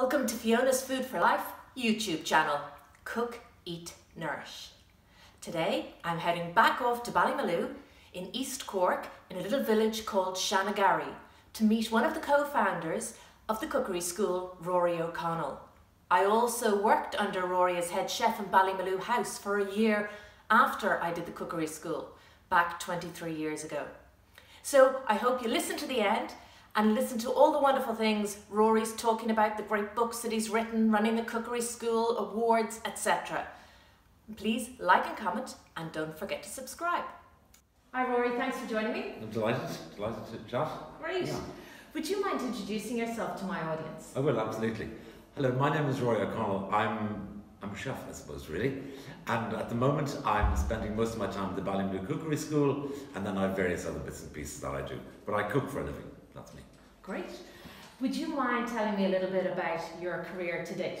Welcome to Fiona's Food for Life YouTube channel, Cook, Eat, Nourish. Today I'm heading back off to Ballymaloe in East Cork in a little village called Shanagarry to meet one of the co-founders of the cookery school, Rory O'Connell. I also worked under Rory as head chef in Ballymaloe House for a year after I did the cookery school, back 23 years ago. So I hope you listen to the end and listen to all the wonderful things Rory's talking about, the great books that he's written, running the cookery school, awards, etc. Please like and comment and don't forget to subscribe. Hi Rory, thanks for joining me. I'm delighted, delighted to chat. Great. Yeah. Would you mind introducing yourself to my audience? I will, absolutely. Hello, my name is Rory O'Connell. I'm I'm a chef, I suppose, really. And at the moment, I'm spending most of my time at the Ballymaloe Cookery School, and then I have various other bits and pieces that I do. But I cook for a living, that's me. Great. Would you mind telling me a little bit about your career to date?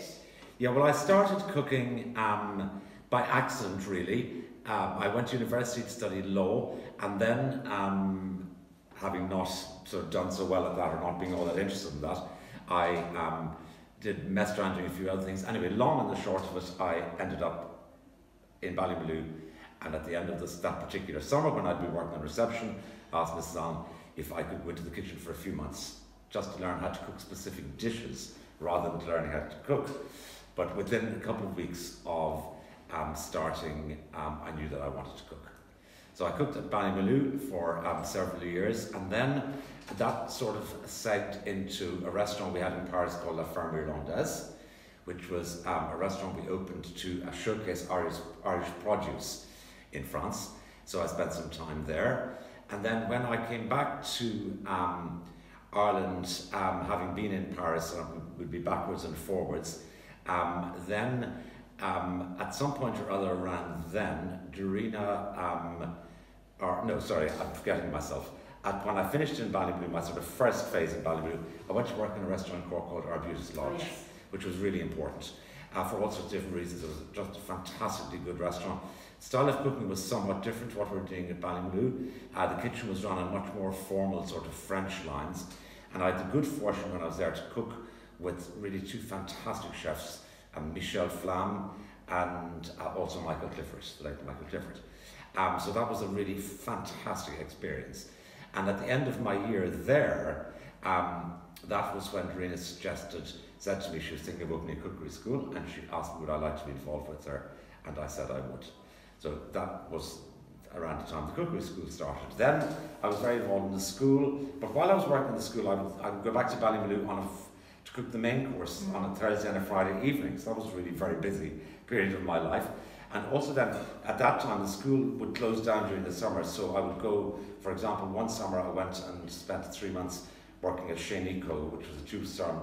Yeah, well, I started cooking um, by accident, really. Um, I went to university to study law, and then, um, having not sort of done so well at that, or not being all that interested in that, I um, did mess around doing a few other things. Anyway, long and the short of it, I ended up in Ballymaloe, and at the end of this, that particular summer, when I'd been working on reception, I asked Mrs. Allen if I could go into the kitchen for a few months, just to learn how to cook specific dishes, rather than learning how to cook. But within a couple of weeks of um, starting, um, I knew that I wanted to cook. So I cooked at Ballymaloe for um, several years, and then that sort of segged into a restaurant we had in Paris called La Ferme Irlandaise, which was um, a restaurant we opened to showcase Irish, Irish produce in France. So I spent some time there. And then when I came back to um, Ireland, um, having been in Paris, and would be backwards and forwards, um, then um, at some point or other around then, Darina, um, or no, sorry, I'm forgetting myself. At, when I finished in Ballymaloe, my sort of first phase in Ballymaloe, I went to work in a restaurant in Cork called Arbutus Lodge, Oh, yes. which was really important. Uh, for all sorts of different reasons, it was just a fantastically good restaurant. Style of cooking was somewhat different to what we were doing at Ballymaloe. Uh, the kitchen was run on much more formal sort of French lines. And I had the good fortune when I was there to cook with really two fantastic chefs, um, Michel Flamme and uh, also Michael Clifford, the late Michael Clifford. Um, so that was a really fantastic experience. And at the end of my year there, um, that was when Darina suggested, said to me she was thinking of opening a cookery school, and she asked me would I like to be involved with her, and I said I would. So that was around the time the cookery school started. Then I was very involved in the school, but while I was working in the school, I would, I would go back to Ballymaloe on a f- to cook the main course on a Thursday and a Friday evening. So that was a really very busy period of my life. And also then, at that time, the school would close down during the summer. So I would go, for example, one summer I went and spent three months working at Chez Nico, which was a two-star,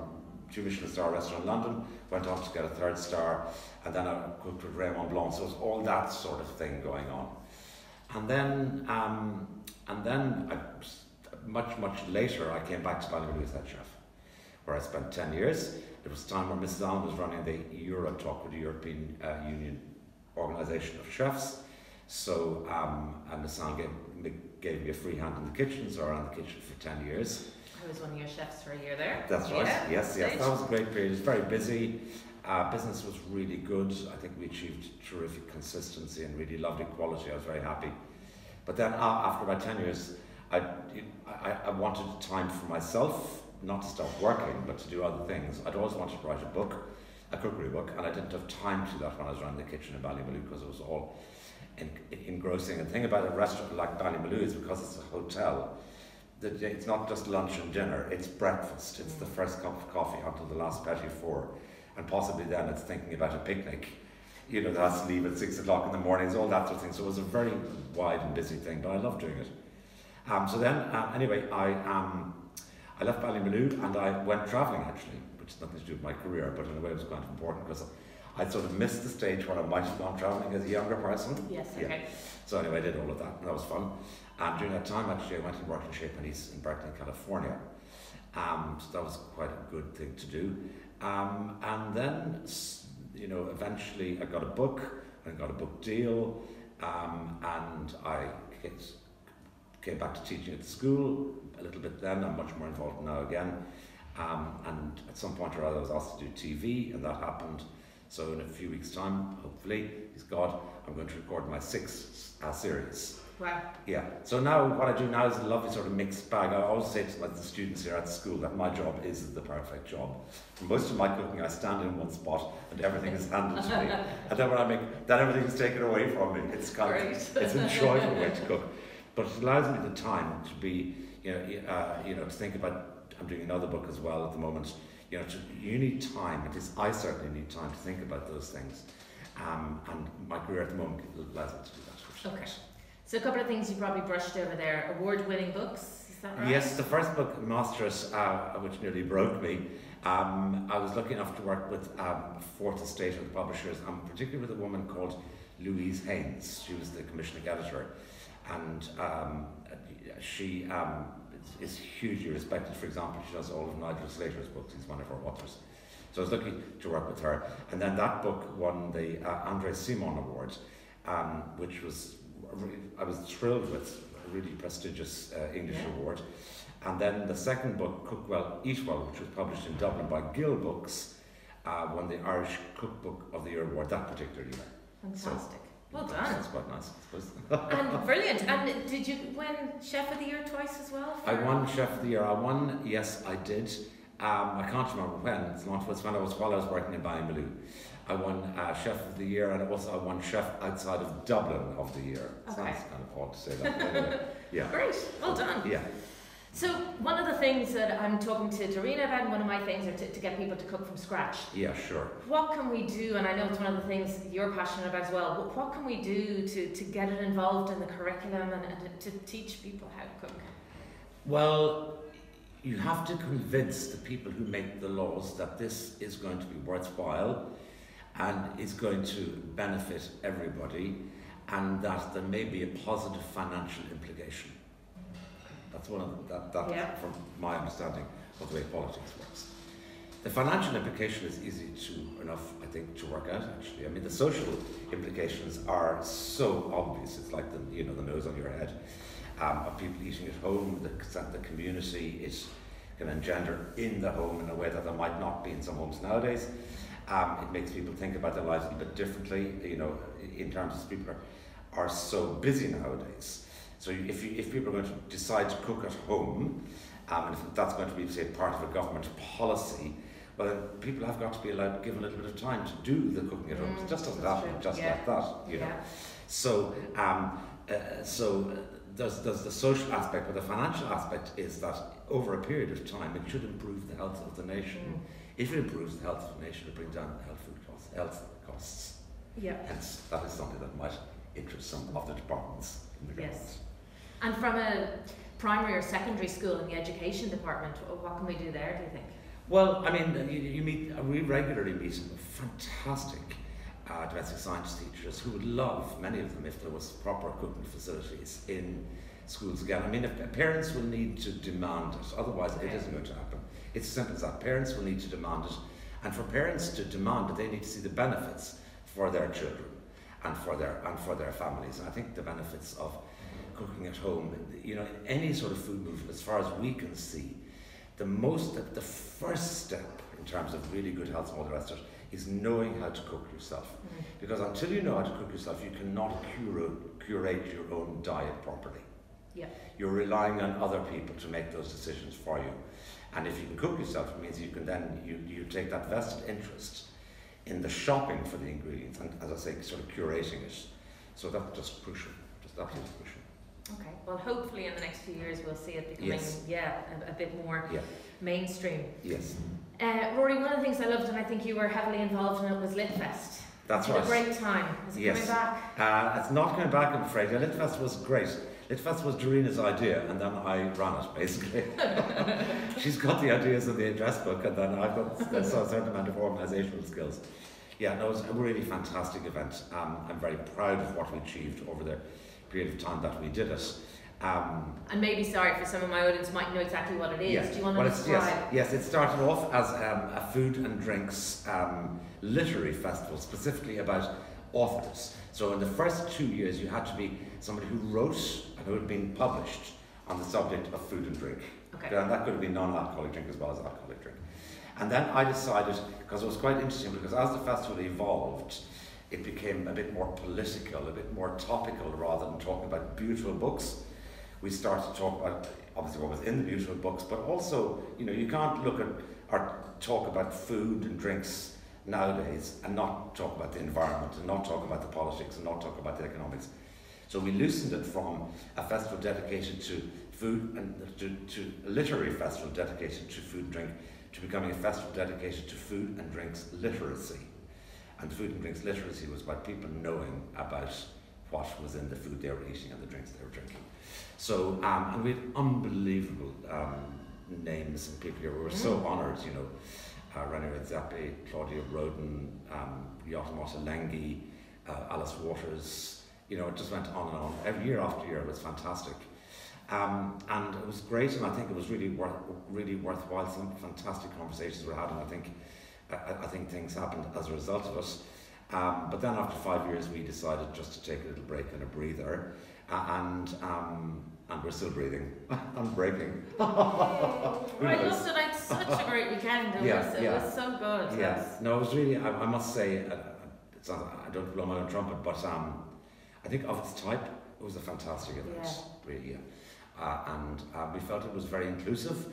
two Michelin star restaurant in London. Went on to get a third star, and then I cooked with Raymond Blanc. So it was all that sort of thing going on. And then, um, and then I, much, much later, I came back to Ballymaloe as head chef, where I spent 10 years. It was time where Mrs. Allen was running the Euro-Toques with the European uh, Union Organisation of Chefs. So, um, and Mrs. Allen gave, gave me a free hand in the kitchen, so I ran the kitchen for 10 years. I was one of your chefs for a year there. That's right. Yeah, yes, yes. stage. That was a great period. It was very busy. Uh, business was really good. I think we achieved terrific consistency and really lovely quality. I was very happy. But then uh, after about 10 years, I, I, I wanted time for myself, not to stop working, but to do other things. I'd always wanted to write a book, a cookery book, and I didn't have time to do that when I was running the kitchen in Ballymaloe because it was all en- engrossing. And the thing about a restaurant like Ballymaloe is because it's a hotel, that it's not just lunch and dinner, it's breakfast. It's the first cup of coffee until the last petit four. And possibly then it's thinking about a picnic, you know, that has to leave at six o'clock in the mornings, all that sort of thing. So it was a very wide and busy thing, but I love doing it. Um, so then, uh, anyway, I, um, I left Ballymaloe and I went travelling actually, which has nothing to do with my career, but in a way it was quite important because I sort of missed the stage when I might have gone travelling as a younger person. Yes, Yeah. okay. So anyway, I did all of that, and that was fun. And during that time, actually, I went and worked in Chez Panisse in Berkeley, California. Um, so that was quite a good thing to do. Um, and then, you know, eventually I got a book, and got a book deal, um, and I ca- came back to teaching at the school a little bit then. I'm much more involved now again. Um, and at some point or other, I was asked to do TV, and that happened. So in a few weeks' time, hopefully, he's God, I'm going to record my sixth uh, series. Wow. Yeah. So now what I do now is a lovely sort of mixed bag. I always say to like, the students here at school that my job is the perfect job. For most of my cooking, I stand in one spot and everything is handed to me. And then when I make, then everything is taken away from me. It's kind Great. of, it's a joyful way to cook. But it allows me the time to be, you know, uh, you know, to think about. I'm doing another book as well at the moment. You know, to, you need time. At least I certainly need time to think about those things. Um, and my career at the moment allows me to do that. Okay. So a couple of things you probably brushed over there. Award-winning books, is that right? Yes, the first book, Master It, uh, which nearly broke me. Um, I was lucky enough to work with um, Fourth Estate and the publishers, and particularly with a woman called Louise Haines. She was the commissioning editor, and um, she um, is, is hugely respected. For example, she does all of Nigel Slater's books. He's one of her authors. So I was lucky to work with her. And then that book won the uh, Andre Simon Award, um, which was I was thrilled with a really prestigious uh, English Yeah. award. And then the second book, Cook Well, Eat Well, which was published in Dublin by Gill Books, uh, won the Irish Cookbook of the Year award that particular year. Fantastic. Well done. That's quite nice, I suppose. and brilliant. And did you win Chef of the Year twice as well? I won Chef of the Year. I won, yes, I did. Um, I can't remember when. It's not. It's when I was while I was working in Ballymaloe. I won uh, Chef of the Year, and also I won Chef outside of Dublin of the Year. Okay. Sounds kind of odd to say that. yeah. Great. Well done. Yeah. So one of the things that I'm talking to Darina about, and one of my things are to, to get people to cook from scratch. Yeah. Sure. What can we do, and I know it's one of the things you're passionate about as well, but what can we do to, to get it involved in the curriculum and, and to teach people how to cook? Well, you have to convince the people who make the laws that this is going to be worthwhile and is going to benefit everybody and that there may be a positive financial implication. That's one of the, that, that Yeah. from my understanding of the way politics works. The financial implication is easy to enough, I think, to work out. Actually, I mean, the social implications are so obvious. It's like the you know the nose on your head. Um, of people eating at home, the the community it can engender in the home in a way that there might not be in some homes nowadays. Um, it makes people think about their lives a little bit differently. You know, in terms of people are, are so busy nowadays. So if you, if people are going to decide to cook at home, um, and if that's going to be, say, part of a government policy, well, then people have got to be allowed, given a little bit of time to do the cooking at home. Mm, it just doesn't happen just Yeah. like that, you know. So, um, uh, so uh, there's, there's the social aspect, but the financial aspect is that over a period of time, it should improve the health of the nation. Mm. If it improves the health of the nation, it brings down health food costs, health costs. Yeah. Hence, that is something that might interest some of the departments in the government. Yes. And from a primary or secondary school in the education department, what can we do there, do you think? Well, I mean, uh, you, you meet, uh, we regularly meet fantastic uh, domestic science teachers who would love, many of them, if there was proper cooking facilities in schools again. I mean, if, uh, parents will need to demand it, otherwise it Okay. isn't going to happen. It's as simple as that. Parents will need to demand it, and for parents to demand it, they need to see the benefits for their children and for their and for their families. And I think the benefits of cooking at home, you know, any sort of food movement, as far as we can see, the most, the, first step in terms of really good health and all the rest of it is knowing how to cook yourself. Mm-hmm. Because until you know how to cook yourself, you cannot curate, curate your own diet properly. Yeah. You're relying on other people to make those decisions for you. And if you can cook yourself, it means you can then you, you take that vested interest in the shopping for the ingredients and, as I say, sort of curating it. So that's just crucial, just absolutely crucial. Okay. Well, hopefully in the next few years we'll see it becoming, Yes. yeah, a, a bit more Yeah. mainstream. Yes, Uh, Rory, one of the things I loved, and I think you were heavily involved in it, was Litfest. that's right. a great time. Is it Yes. coming back? Uh, it's not coming back, I'm afraid. Yeah, Litfest was great. Litfest was Darina's idea, and then I ran it, basically. She's got the ideas in the address book, and then I've got a certain amount of organisational skills. Yeah, no, it was a really fantastic event. Um, I'm very proud of what we achieved over the period of time that we did it. Um, And maybe, sorry, for some of my audience might know exactly what it is. Yes. Do you want to it's, describe? yes, yes, it started off as um, a food and drinks um, literary festival, specifically about authors. So in the first two years, you had to be somebody who wrote and who had been published on the subject of food and drink. Okay. And that could have been non-alcoholic drink as well as alcoholic drink. And then I decided, because it was quite interesting, because as the festival evolved, it became a bit more political, a bit more topical, rather than talking about beautiful books. We started to talk about obviously what was in the beautiful books, but also, you know, you can't look at or talk about food and drinks nowadays and not talk about the environment and not talk about the politics and not talk about the economics. So we loosened it from a festival dedicated to food and to, to a literary festival dedicated to food and drink to becoming a festival dedicated to food and drinks literacy. And food and drinks literacy was about people knowing about what was in the food they were eating and the drinks they were drinking. So, um, and we had unbelievable um, names and people here. We were so Mm. honoured, you know. Uh, René Redzepi, Claudia Roden, um, Yotam Ottolenghi, uh, Alice Waters, you know, it just went on and on. Every year after year, it was fantastic. Um, and it was great, and I think it was really worth, really worthwhile. Some fantastic conversations were had, and I think, I, I think things happened as a result of it. Um, but then after five years, we decided just to take a little break and a breather, uh, and um, and we're still breathing. I'm breaking. Who I knows? loved it. I had such a great weekend. It, Yeah, was, it yeah. was so good. Yeah, Yes. no, it was really. I, I must say, uh, it's not, I don't blow my own trumpet, but um, I think of its type, it was a fantastic event. Yeah. Really, yeah. Uh, and uh, we felt it was very inclusive.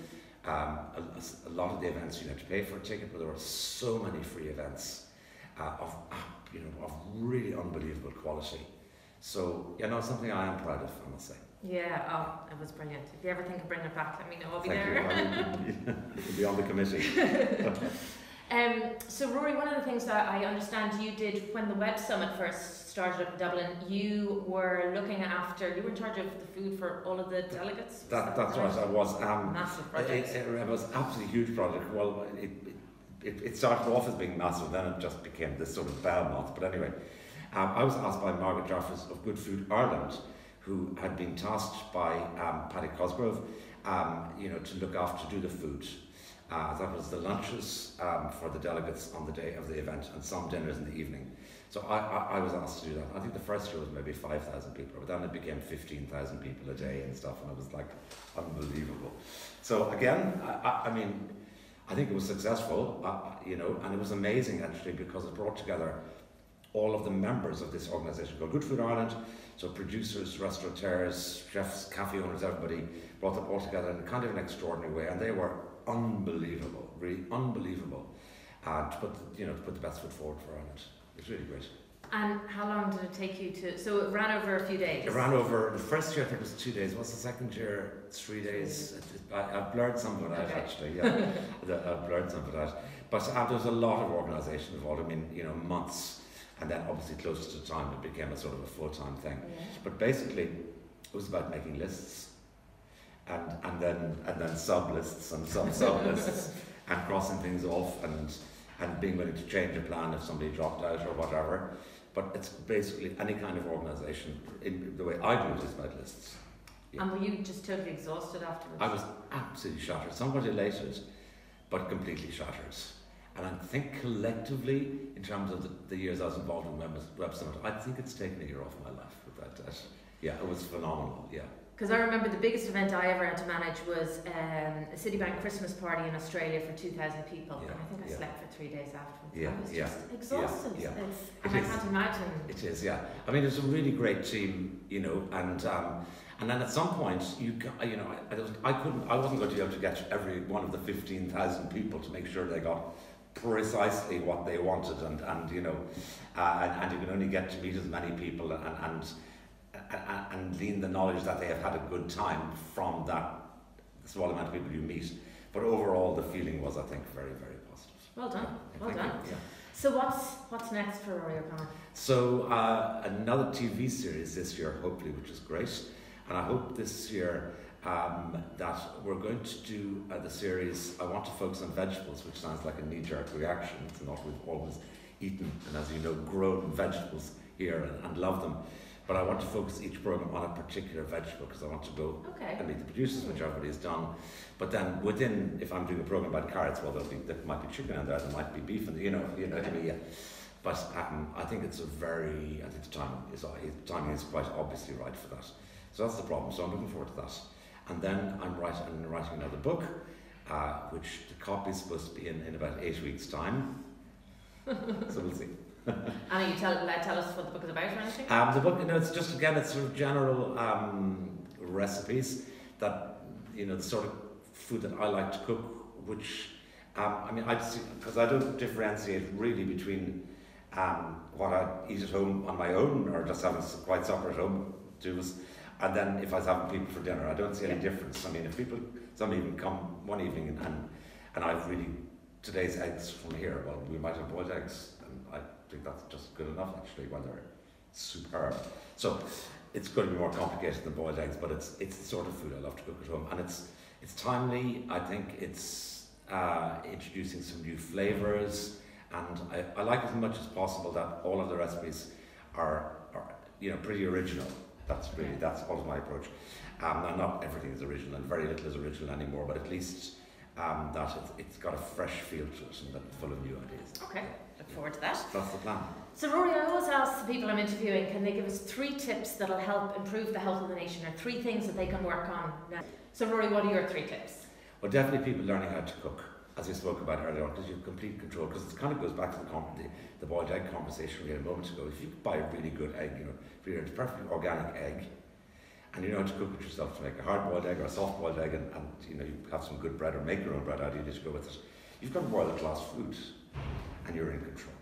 Um, a, a lot of the events you had to pay for a ticket, but there were so many free events uh, of, uh, you know, of really unbelievable quality. So, you know, something I am proud of, I must say. Yeah, oh, it was brilliant. If you ever think of bringing it back, let me know. I'll be Thank there. You be on the committee. Um, so Rory, one of the things that I understand you did when the Web Summit first started up in Dublin, you were looking after, you were in charge of the food for all of the delegates. Was That, that's right. I was. Um, Massive It, project. it, it was absolutely huge project. Well, it, it, it started off as being massive, then it just became this sort of behemoth. But anyway, um, I was asked by Margaret Jeffares of Good Food Ireland, who had been tasked by um, Paddy Cosgrave, um, you know, to look after, to do the food. Uh, that was the lunches um, for the delegates on the day of the event and some dinners in the evening. So I, I, I was asked to do that. I think the first year was maybe 5,000 people, but then it became 15,000 people a day and stuff, and it was like unbelievable. So again, I, I, mean, I think it was successful, uh, you know, and it was amazing actually because it brought together all of the members of this organisation called Good Food Ireland. So producers, restaurateurs, chefs, cafe owners, everybody brought them all together in kind of an extraordinary way, and they were unbelievable, really unbelievable. And to put the, you know to put the best foot forward for Ireland. It's really great. And how long did it take you to? So it ran over a few days. It ran over the first year. I think it was two days. What's the second year? Three days. I, I blurred some of it out actually. Yeah, I blurred some of it out. But uh, there was a lot of organisation involved. I mean, you know, months, and then obviously closer to time, it became a sort of a full time thing. Yeah. But basically, it was about making lists, and and then and then sub lists and sub sub lists, and crossing things off, and and being willing to change a plan if somebody dropped out or whatever. But it's basically any kind of organisation. In the way I do it is about lists. Yeah. And were you just totally exhausted afterwards? I was absolutely shattered, somewhat elated, but completely shattered. And I think collectively, in terms of the, the years I was involved in Web, Web Summit, I think it's taken a year off my life with that debt. Yeah, it was phenomenal. Yeah. Because I remember the biggest event I ever had to manage was um, a Citibank Christmas party in Australia for 2,000 people. Yeah, and I think I yeah. slept for three days afterwards. Yeah, I was yeah, just exhausted. yeah. It's, it I is. can't imagine. It is, yeah. I mean, it's a really great team, you know, and um, and then at some point, you you know, I, I, was, I couldn't, I wasn't going to be able to get every one of the fifteen thousand people to make sure they got precisely what they wanted, and and you know, uh, and, and you can only get to meet as many people and and and, glean the knowledge that they have had a good time from that small amount of people you meet. But overall, the feeling was, I think, very, very positive. Well done. Yeah, Well done. you. Yeah. So what's what's next for Rory O'Connor? So uh, another TV series this year, hopefully, which is great, and I hope this year um, that we're going to do uh, the series. I want to focus on vegetables, which sounds like a knee-jerk reaction. It's not. We've always eaten and, as you know, grown vegetables here and, and love them. But I want to focus each program on a particular vegetable because I want to go Okay. and meet the producers, which everybody has done. But then within, if I'm doing a program about carrots, well, there'll be, there might be chicken in there, there might be beef, and you know, you know mean. Yeah. But um, I think it's a very, I think the time is, the timing is quite obviously right for that. So that's the problem. So I'm looking forward to that. And then I'm writing, I'm writing another book, uh, which the copy is supposed to be in, in about eight weeks' time. so we'll see. Anna, you tell, like, tell us what the book is about or anything? Um, the book, you know, it's just again, it's sort of general um, recipes that you know the sort of food that I like to cook, which um, I mean, I because I don't differentiate really between um, what I eat at home on my own or just having white supper at home do and then if I was having people for dinner, I don't see any difference. I mean, if people, some even come one evening and, and, and I've really, today's eggs from here, well, we might have boiled eggs, and I think that's just good enough actually when they're superb. So it's going to be more complicated than boiled eggs, but it's, it's the sort of food I love to cook at home. And it's, it's timely, I think it's uh, introducing some new flavours, and I, I like as much as possible that all of the recipes are, are you know, pretty original. That's really that's always my approach. Um, and not everything is original, and very little is original anymore. But at least um, that it's, it's got a fresh feel to it and that's full of new ideas. Okay, look forward to that. That's the plan. So Rory, I always ask the people I'm interviewing, can they give us three tips that'll help improve the health of the nation, or three things that they can work on now? So Rory, what are your three tips? Well, definitely people learning how to cook as we spoke about earlier on, because you have complete control. Because it kind of goes back to the, the, the boiled egg conversation we had a moment ago. If you buy a really good egg, you know, for your perfectly organic egg, and you know how to cook it yourself to make a hard boiled egg or a soft boiled egg, and, and you know you have some good bread or make your own bread out of it, just go with it. You've got world class food, and you're in control.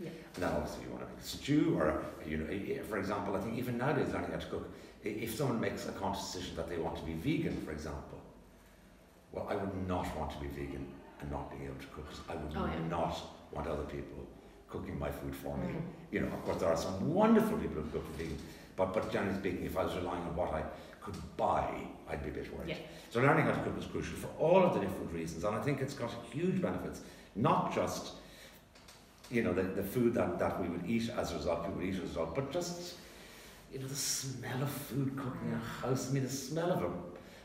Yeah. Now, obviously, you want to make a stew, or you know, for example, I think even nowadays learning how to cook. If someone makes a conscious decision that they want to be vegan, for example, well, I would not want to be vegan and not being able to cook because I would oh, yeah. not want other people cooking my food for me. Mm. You know, of course, there are some wonderful people who cook for vegan, but, but generally speaking, if I was relying on what I could buy, I'd be a bit worried. Yeah. So learning how to cook was crucial for all of the different reasons, and I think it's got huge benefits, not just you know the, the food that, that we would eat as a result, people would eat as a result, but just you know the smell of food cooking in a house. I mean, the smell of a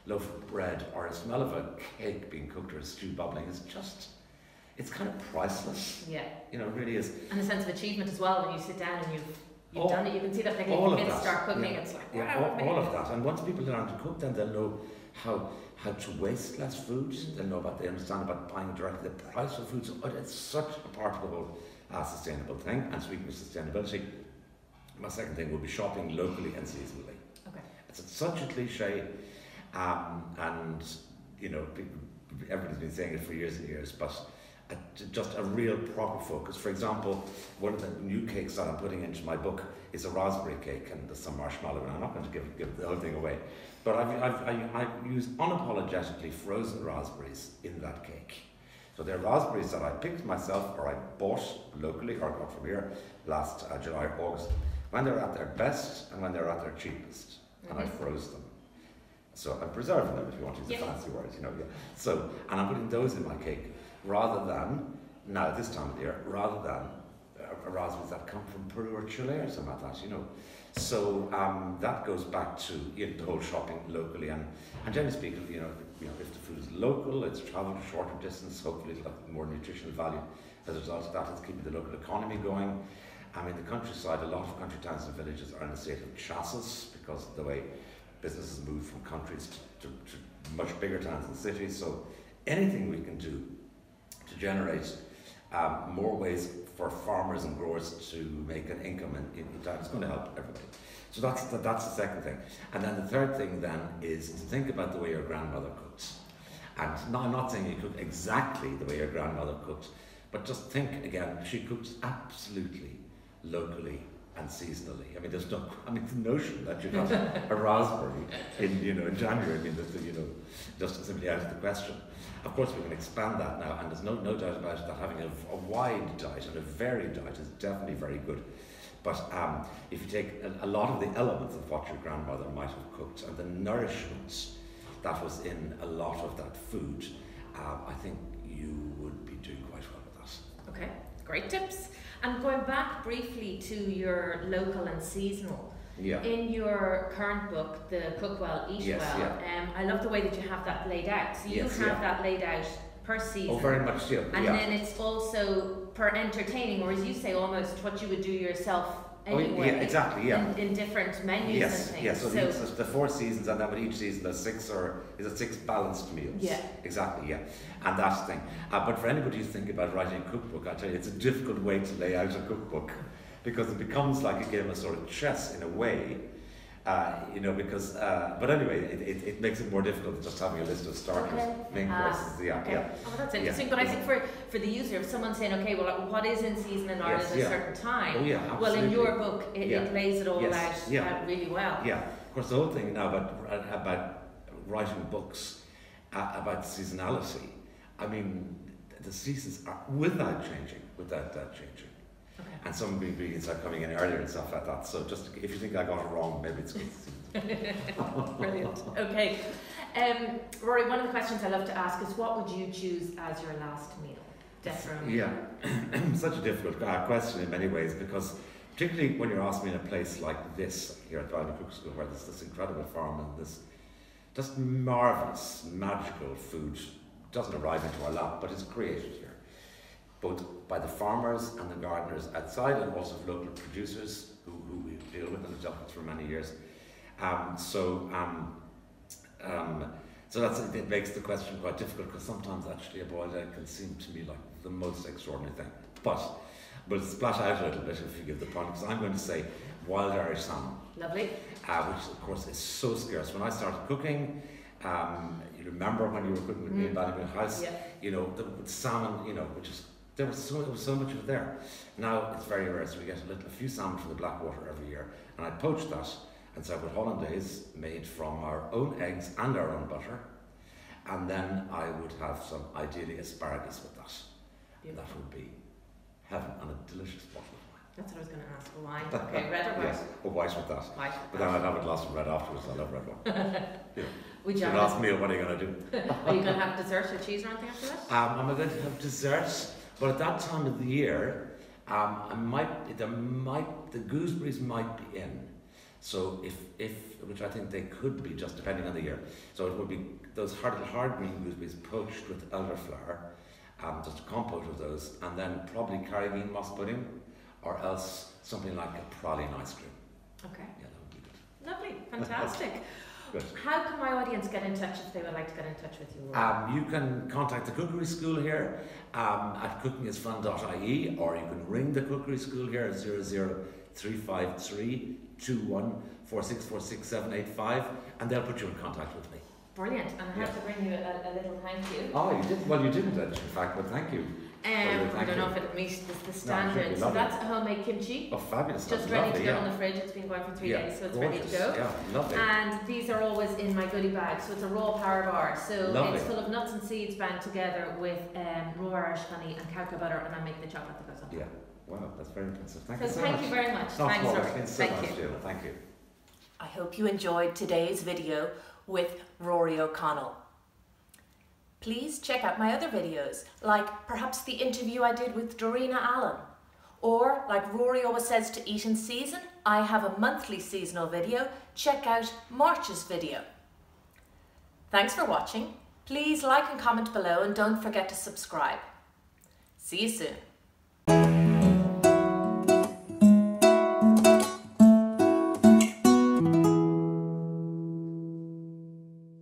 loaf of bread or the smell of a cake being cooked or a stew bubbling is just it's kind of priceless. Yeah. You know, it really is. And a sense of achievement as well when you sit down and you've you've all, done it. You can see that thing all you start cooking. Yeah. It's like yeah, wow, all, all of that. And once people learn to cook, then they'll know how how to waste less food. They'll know about they understand about buying directly the price of food. So it's such a part of the whole uh, sustainable thing. And speaking of sustainability, my second thing would be shopping locally and seasonally. Okay. It's such a cliche um, and, you know, everybody's been saying it for years and years, but a, just a real proper focus. For example, one of the new cakes that I'm putting into my book is a raspberry cake and there's some marshmallow, and I'm not going to give, give the whole thing away. But I've, I've, I, I use unapologetically frozen raspberries in that cake. So they're raspberries that I picked myself or I bought locally or got from here last uh, July or August when they're at their best and when they're at their cheapest. Mm-hmm. And I mm-hmm. froze them. So I'm preserving them, if you want to use yeah. a fancy word, you know. Yeah. So, and I'm putting those in my cake rather than, now this time of year, rather than uh, raspberries that come from Peru or Chile or something like that, you know. So um, that goes back to you know, the whole shopping locally and, and generally speaking, you know, you know, if the food is local, it's traveled a shorter distance, hopefully it'll have more nutritional value. As a result of that, it's keeping the local economy going. I mean, the countryside, a lot of country towns and villages are in a state of chassis because of the way businesses move from countries to, to, to much bigger towns and cities. So anything we can do to generate um, more ways for farmers and growers to make an income in, in town is going to help everybody. So that's the, that's the second thing. And then the third thing then is to think about the way your grandmother cooks. And no, I'm not saying you cook exactly the way your grandmother cooked, but just think again, she cooks absolutely locally and seasonally. I mean, there's no, I mean, the notion that you got a raspberry in, you know, in January, I mean, that's, you know, just simply out of the question. Of course, we can expand that now, and there's no, no doubt about it that having a, a wide diet and a varied diet is definitely very good. But um, if you take a, a, lot of the elements of what your grandmother might have cooked and the nourishment that was in a lot of that food, uh, I think you would be doing quite well with that. Okay, great tips. And going back briefly to your local and seasonal, yeah. in your current book, the Cook Well, Eat yes, Well, yeah. um, I love the way that you have that laid out. So you yes, have yeah. that laid out per season. Oh, very much so. And then it's also per entertaining, or as you say, almost what you would do yourself anyway. Oh, yeah, exactly, yeah. In, in different menus Yes, and things. yes. So, so the, the four seasons, and then with each season there's six or is it six balanced meals? Yeah. Exactly, yeah. And that's the thing. Uh, but for anybody who's thinking about writing a cookbook, I tell you, it's a difficult way to lay out a cookbook because it becomes like a game of sort of chess in a way. Uh, you know, because, uh, but anyway, it, it, it makes it more difficult than just having a list of starters, Okay. main Ah, courses. Yeah, Okay. yeah. Oh, that's Yeah. interesting. But I think for, for the user, if someone's saying, okay, well, what is in season in Ireland Yes, at a certain time? Oh, yeah, Well, in your book, it, Yeah. it lays it all Yes, out, yeah. out really well. Yeah, of course, the whole thing now about about writing books uh, about seasonality. I mean, the seasons are without changing, without that changing. And some of the ingredients are coming in earlier and stuff like that. So just if you think I got it wrong, maybe it's good. Brilliant. Okay. Um, Rory, one of the questions I love to ask is what would you choose as your last meal? Definitely. Yeah, such a difficult uh, question in many ways because particularly when you're asking me in a place like this here at Valley Cook School where there's this incredible farm and this just marvellous, magical food doesn't arrive into our lap but is created here both by the farmers and the gardeners outside and also local producers who, who we deal with and have dealt with for many years. Um, so um, um, so that's it makes the question quite difficult because sometimes actually a boiled egg can seem to me like the most extraordinary thing. But we'll splash out a little bit if you give the point because I'm going to say wild Irish salmon, Lovely. uh, which of course is so scarce. When I started cooking, um, you remember when you were cooking with me in Mm. Ballymaloe House, Yeah. you know, the the salmon, you know, which is there was so there was so much of it there. Now it's very rare, so we get a little a few salmon from the Blackwater every year, and I poached that and served with hollandaise made from our own eggs and our own butter, and then I would have some ideally asparagus with that. Beautiful. That would be heaven and a delicious bottle of wine. That's what I was going to ask. Wine. Okay, red or white? Yes, or white with that. White. But then I'd have a glass of red afterwards. I love red wine. Would you ask me what are you going to do? Are you going to have dessert or cheese or anything after that? Um, am I going to have dessert? But at that time of the year, um, I might, there might, the gooseberries might be in. So if, if, which I think they could be just depending on the year. So it would be those hard, hard green gooseberries poached with elderflower, um, just a compote of those, and then probably carrageen moss pudding, or else something like a praline ice cream. Okay. Yeah, that would be good. Lovely. Fantastic. Good. How can my audience get in touch if they would like to get in touch with you? Um, you can contact the cookery school here um, at cookingisfun.ie or you can ring the cookery school here at 00353 and they'll put you in contact with me. Brilliant. And I have to bring you a, a little thank you. Oh, you did? Well, you didn't, in fact, but thank you. Um, I don't know if it meets the, the No, standard. so lovely. that's homemade kimchi. Oh, fabulous. Just That's ready lovely, to go yeah. in the fridge. It's been going for three Yeah, days, so it's gorgeous. ready to go. Yeah, lovely. And these are always in my goodie bag. So it's a raw power bar. So Lovely. it's full of nuts and seeds bound together with um, raw Irish honey and cacao butter, and I make the chocolate that goes on. yeah. Wow, that's very impressive. Thank So you so thank much. you very much. Not Thanks, small, Rory. it's been so Thank much, you. Sheila. Thank you. I hope you enjoyed today's video with Rory O'Connell. Please check out my other videos, like perhaps the interview I did with Darina Allen. Or, like Rory always says to eat in season, I have a monthly seasonal video. Check out March's video. Thanks for watching. Please like and comment below and don't forget to subscribe. See you soon.